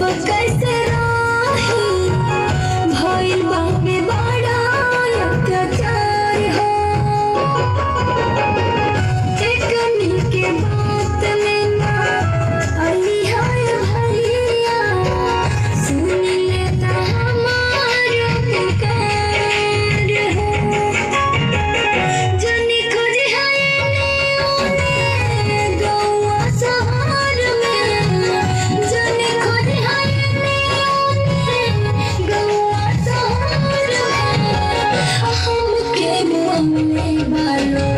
Let's go. জন্মে ভালো